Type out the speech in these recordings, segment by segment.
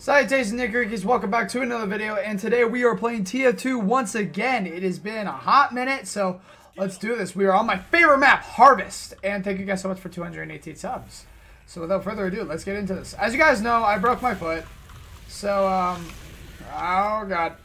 Salutations NickiRickies, welcome back to another video, and today we are playing TF2 once again. It has been a hot minute, so let's do this. We are on my favorite map, Harvest, and thank you guys so much for 218 subs. So without further ado, let's get into this. As you guys know, I broke my foot, so, um, oh god.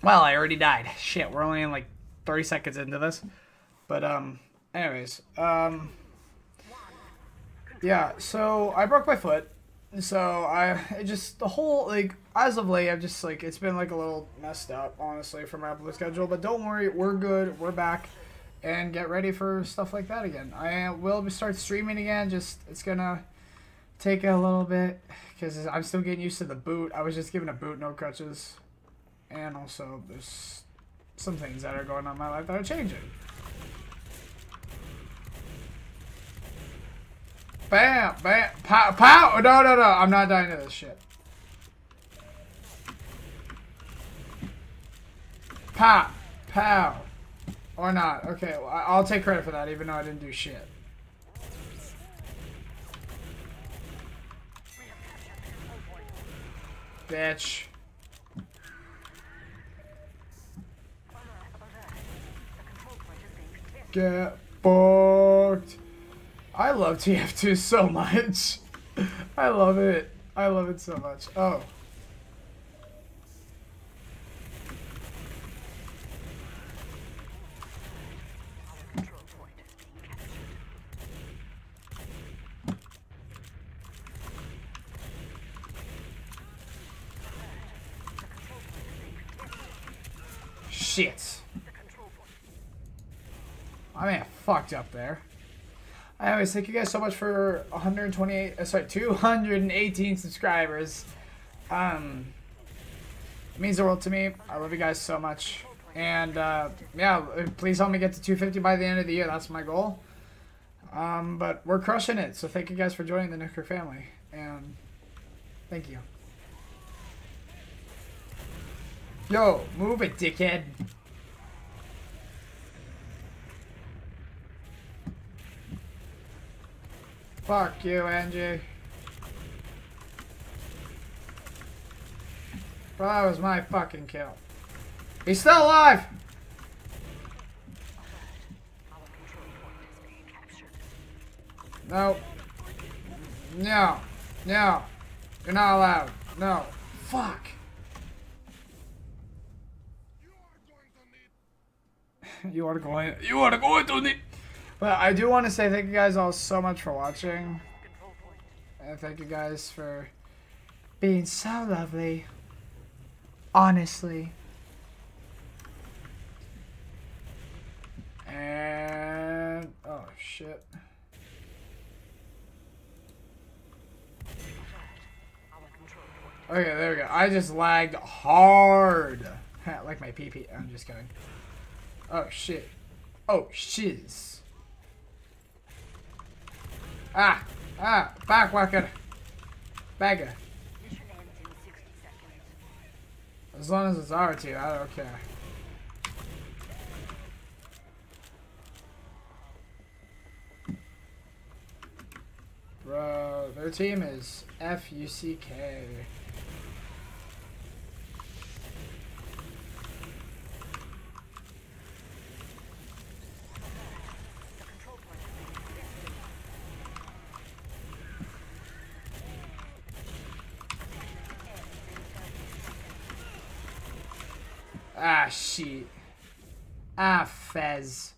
Well, I already died. Shit, we're only in like 30 seconds into this. But, um, anyways, um... Yeah, so I broke my foot. So I just the whole like as of late I've just like it's been like a little messed up honestly my upload schedule. But don't worry, we're good. We're back, and get ready for stuff like that again. I will start streaming again. Just it's gonna take a little bit because I'm still getting used to the boot. I was just given a boot, no crutches, and also there's some things that are going on in my life that are changing. Bam, bam, pow, pow. No, no, no. I'm not dying to this shit. Pow, pow. Or not. Okay, well, I'll take credit for that, even though I didn't do shit. Bitch. Get booked. I love TF2 so much. I love it. I love it so much. Oh. Shit. I mean, I fucked up there. Anyways, thank you guys so much for 128, uh, sorry, 218 subscribers. Um, it means the world to me. I love you guys so much. And, uh, yeah, please help me get to 250 by the end of the year. That's my goal. Um, but we're crushing it. So thank you guys for joining the Nicker family. And thank you. Yo, move it, dickhead. Fuck you, Angie. Well, that was my fucking kill. He's still alive! No. No. No. You're not allowed. No. Fuck. you are going. You are going to need. But I do want to say thank you guys all so much for watching. And thank you guys for being so lovely. Honestly. And... Oh, shit. Okay, there we go. I just lagged hard. like my PP. I'm just kidding. Oh, shit. Oh, shiz. Ah! Ah! Backwhacker! Bagger. As long as it's R2, I don't care. Bro, their team is F-U-C-K. Ah, shit. Ah, Fez.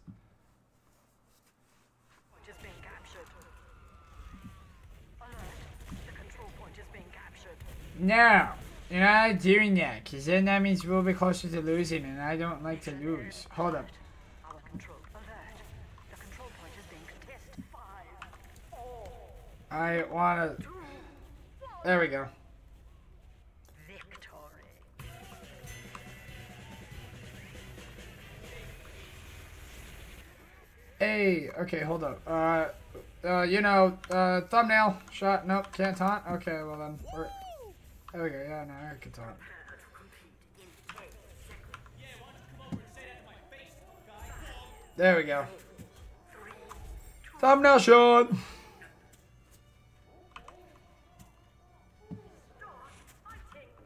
No, you're not doing that, because then that means we'll be closer to losing, and I don't like to lose. Hold up. I wanna... There we go. Hey, okay, hold up. Uh, uh, you know, uh, thumbnail shot. Nope, can't taunt. Okay, well then. There we go. Yeah, no, I can taunt. There we go. Thumbnail shot.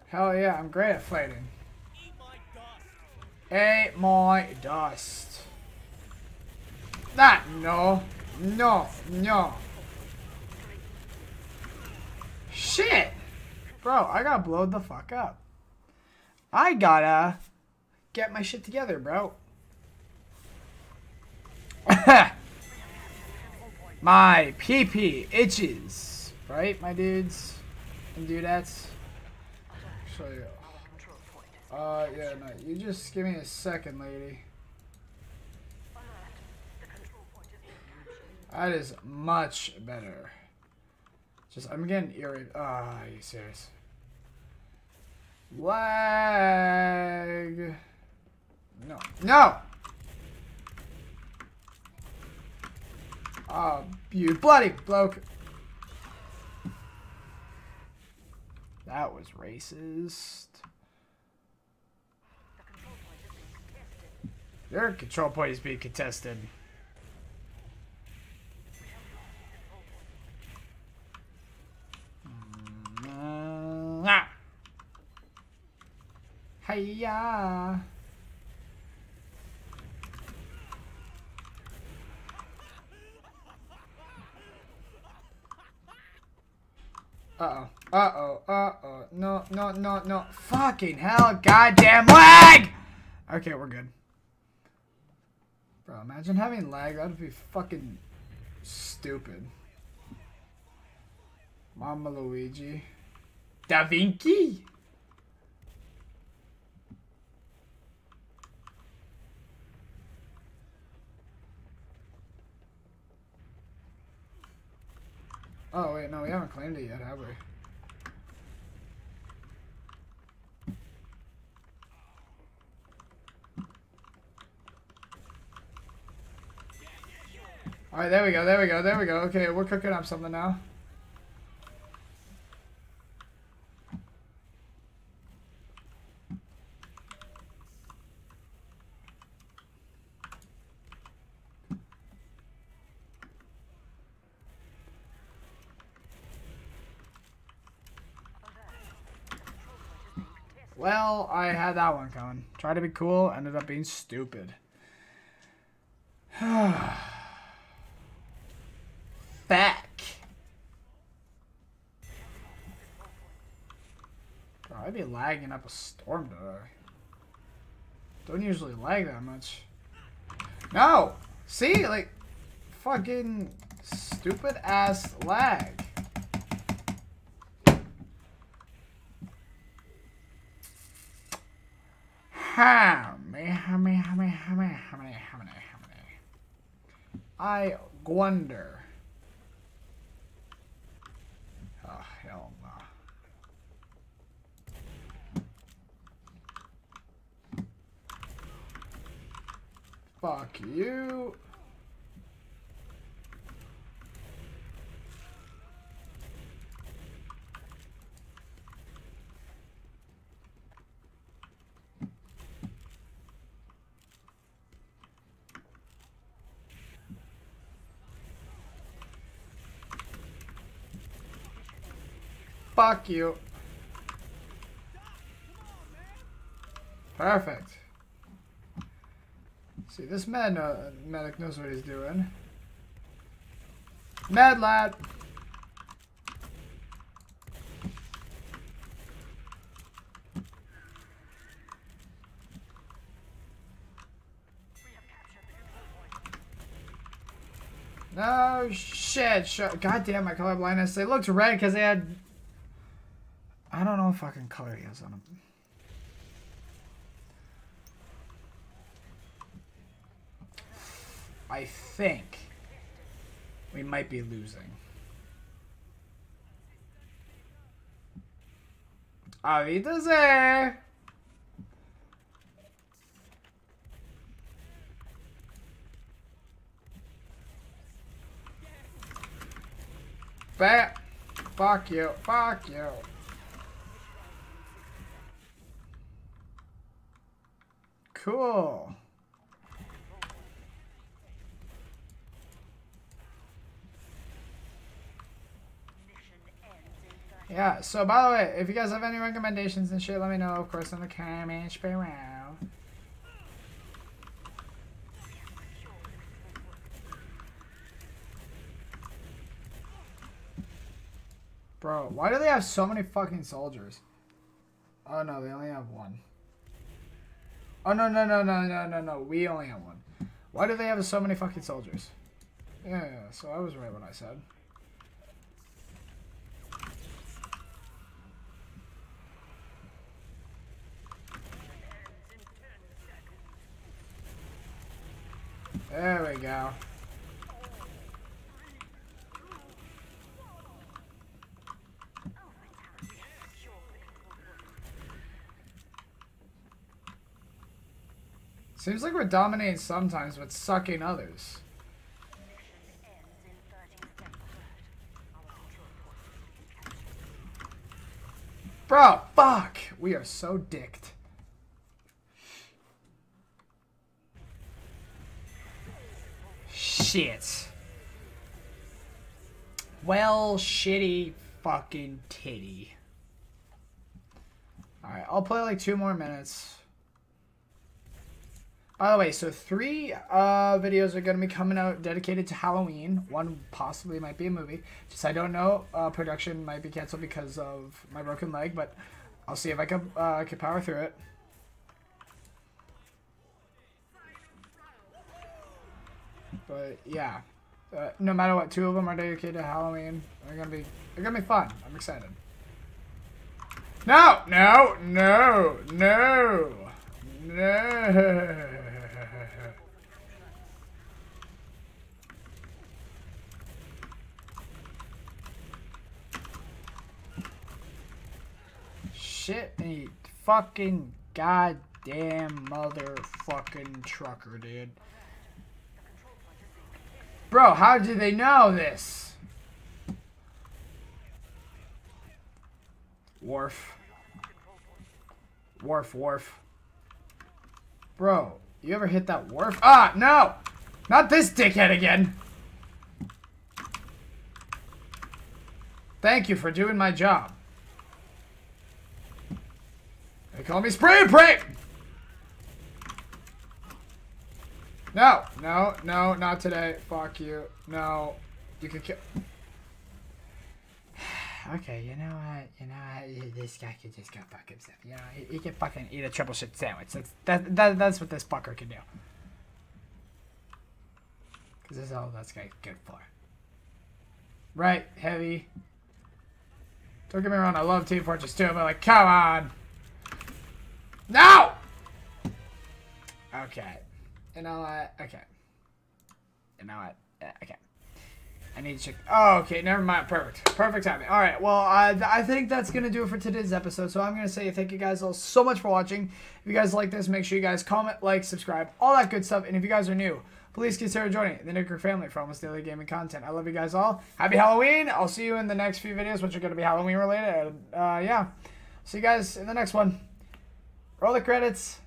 Hell yeah, I'm great at fighting. Ate my dust. That, no. No, no. Shit! Bro, I gotta blow the fuck up. I gotta get my shit together, bro. my PP itches. Right, my dudes and dudettes? Actually, uh, yeah, no, you just give me a second, lady. That is much better. Just, I'm getting irritated. Ah, oh, are you serious? Lag. No. No! Oh, you bloody bloke. That was racist. Your control point is being contested. Hiya. Uh-oh. Uh-oh. Uh-oh. No, no, no, no. Fucking hell. Goddamn lag! Okay, we're good. Bro, imagine having lag. That'd be fucking stupid. Mama Luigi. Da Vinci? Oh, wait, no, we haven't claimed it yet, have we? Alright, there we go, there we go, there we go. Okay, we're cooking up something now. Well, I had that one coming. Tried to be cool, ended up being stupid. Back. Bro, I'd be lagging up a storm today. Don't usually lag that much. No! See? Like, fucking stupid ass lag. How many, how many, how many, how many, how many, how many? I wonder. Oh, hell no. Fuck you. Fuck you. Perfect. See, this med uh, medic knows what he's doing. Med lad. No shit. God damn my color blindness. They looked red because they had I don't know what fucking color he has on him. I think we might be losing. Avídese. Bet. Fuck you. Fuck you. Cool. yeah, so by the way, if you guys have any recommendations and shit, let me know, of course, in the comments below. Bro, why do they have so many fucking soldiers? Oh no, they only have one. Oh no, no, no, no, no, no, no, we only have one. Why do they have so many fucking soldiers? Yeah, yeah, so I was right when I said. There we go. Seems like we're dominating sometimes, but sucking others. Bro, fuck! We are so dicked. Shit. Well, shitty fucking titty. Alright, I'll play like two more minutes. By the way, so three uh, videos are going to be coming out dedicated to Halloween. One possibly might be a movie. Just I don't know. Uh, production might be canceled because of my broken leg, but I'll see if I can, uh, can power through it. But yeah, uh, no matter what, two of them are dedicated to Halloween. They're gonna be they're gonna be fun. I'm excited. No, no, no, no, no. shit me fucking goddamn motherfucking trucker, dude. Bro, how do they know this? Wharf. Wharf, wharf. Bro, you ever hit that wharf? Ah, no! Not this dickhead again! Thank you for doing my job. They call me Spray Pray! No, no, no, not today. Fuck you. No. You can kill... okay, you know what? You know what? This guy could just go fuck himself. You know, he, he can fucking eat a triple shit sandwich. That's, that, that, that's what this fucker can do. Because this is all that's guy good for. Right, heavy. Don't get me wrong, I love Team Fortress 2, but like, come on! No! Okay. And know what? Okay. You know what? Okay. I need to check. Oh, okay. Never mind. Perfect. Perfect timing. All right. Well, uh, I think that's going to do it for today's episode. So I'm going to say thank you guys all so much for watching. If you guys like this, make sure you guys comment, like, subscribe, all that good stuff. And if you guys are new, please consider joining the Nicker family for almost daily gaming content. I love you guys all. Happy Halloween. I'll see you in the next few videos, which are going to be Halloween related. Uh, yeah. See you guys in the next one. Roll the credits.